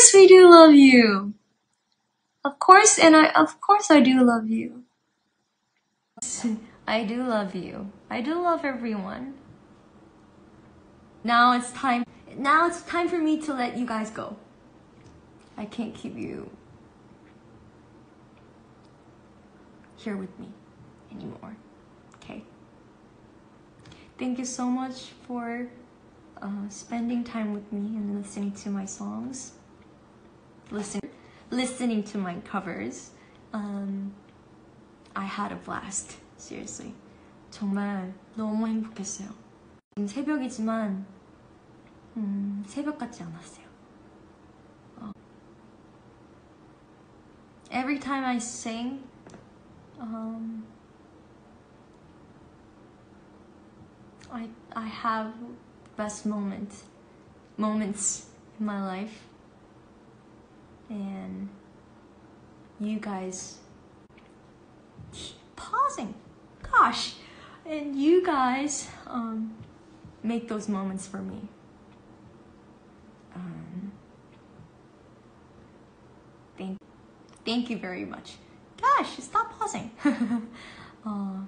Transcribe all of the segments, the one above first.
course we do love you. Of course, and I, of course I do love you. I do love you. I do love everyone. Now it's time, now it's time for me to let you guys go. I can't keep you here with me anymore. Okay? Thank you so much for uh, spending time with me and listening to my songs, listen, listening to my covers. Um, I had a blast, seriously. 정말 너무 행복했어요. 지금 새벽이지만 음, 새벽 같지 않았어요. 어. Every time I sing, um, I I have best moment moments in my life and you guys pausing gosh and you guys um, make those moments for me um, thank thank you very much gosh stop pausing 어,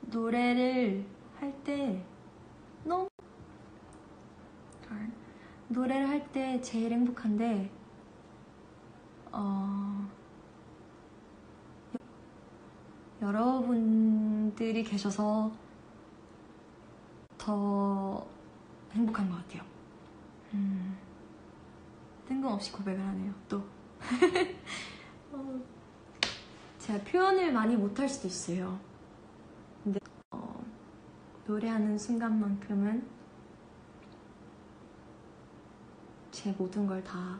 노래를 할 때 너무 darn. 노래를 할 때 제일 행복한데 어, 여러분들이 계셔서 더 행복한 것 같아요. 음, 뜬금없이 고백을 하네요. 또 어, 제가 표현을 많이 못할 수도 있어요. 근데 어, 노래하는 순간만큼은 제 모든 걸 다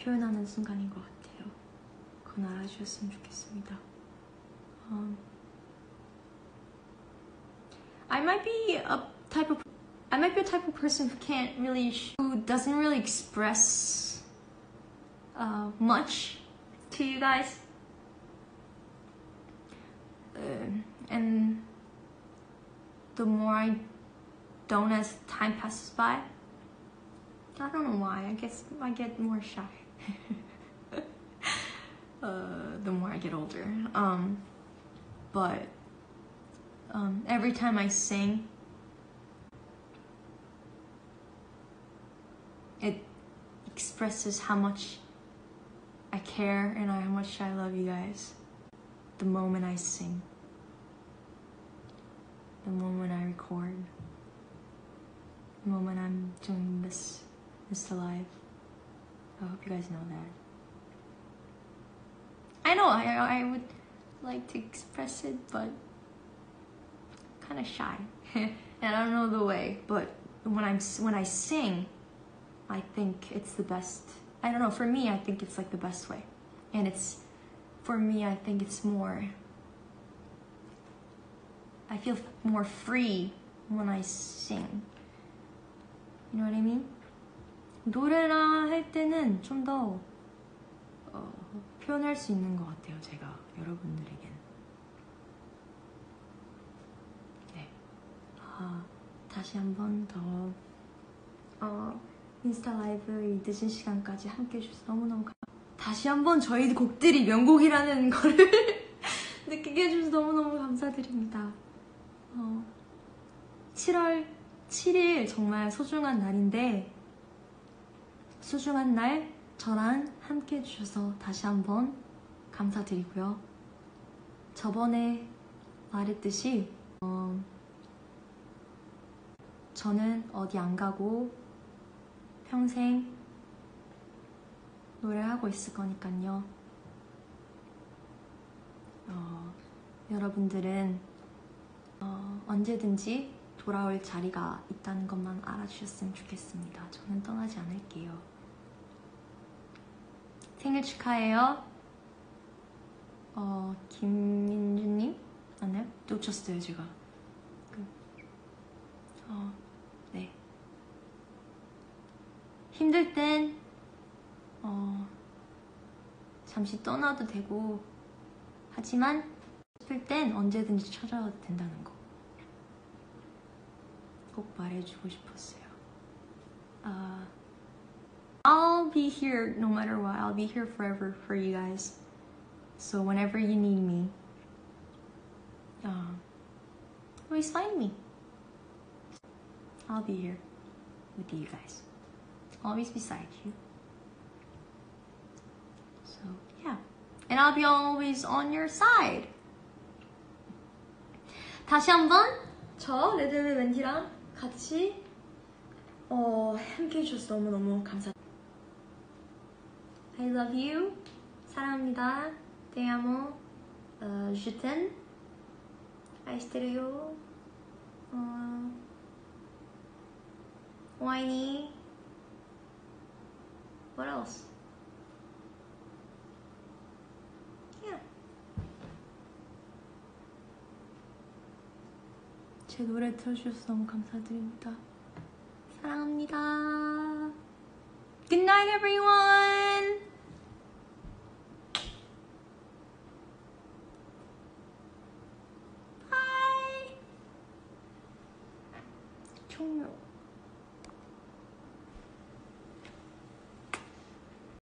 표현하는 순간인 것 같아요. 그건 알아주셨으면 좋겠습니다. Um, I might be a type of I might be a type of person who can't really who doesn't really express uh, much to you guys. Uh, and the more I don't as time passes by, I don't know why. I guess I get more shy. I get older. Um, but um, every time I sing, it expresses how much I care and how much I love you guys. The moment I sing, the moment I record, the moment I'm doing this, this live. I hope you guys know that I know I I would like to express it, but kind of shy, and I don't know the way. But when I'm when I sing, I think it's the best. I don't know. For me, I think it's like the best way, and it's for me. I think it's more. I feel more free when I sing. You know what I mean? 노래나 할 때는 좀 더 어, 표현할 수 있는 것 같아요. 제가 여러분들에겐. 네. 아, 다시 한 번 더 어, 인스타 라이브 이 늦은 시간까지 함께 해주셔서 너무너무 감 다시 한 번 저희 곡들이 명곡이라는 거를 느끼게 해주셔서 너무너무 감사드립니다. 어, 7월 7일 정말 소중한 날인데 소중한 날 저랑 함께 해주셔서 다시 한번 감사드리고요. 저번에 말했듯이 어, 저는 어디 안 가고 평생 노래를 하고 있을 거니까요. 어, 여러분들은 어, 언제든지 돌아올 자리가 있다는 것만 알아주셨으면 좋겠습니다. 저는 떠나지 않을게요. 생일 축하해요. 어, 김민주님? 맞나요? 놓쳤어요, 제가. 그, 어, 네. 힘들 땐, 어, 잠시 떠나도 되고, 하지만, 싶을 땐 언제든지 찾아와도 된다는 거. 꼭 말해주고 싶었어요. Uh, I'll be be here no matter what. I'll be here forever for you guys. So whenever you need me, um, always find me. I'll be here with you guys. Always beside you. So yeah. And I'll be always on your side. 다시 한번 저 레드벨 웬디랑 같이 어, 함께 해주셔서 너무너무 감사. I love you. 사랑합니다. Te amo. 어, je t'aime. 아이스테레요. 어, whiny. What else? Yeah. 제 노래 들어주셔서 너무 감사드립니다. 사랑합니다. Good night, everyone.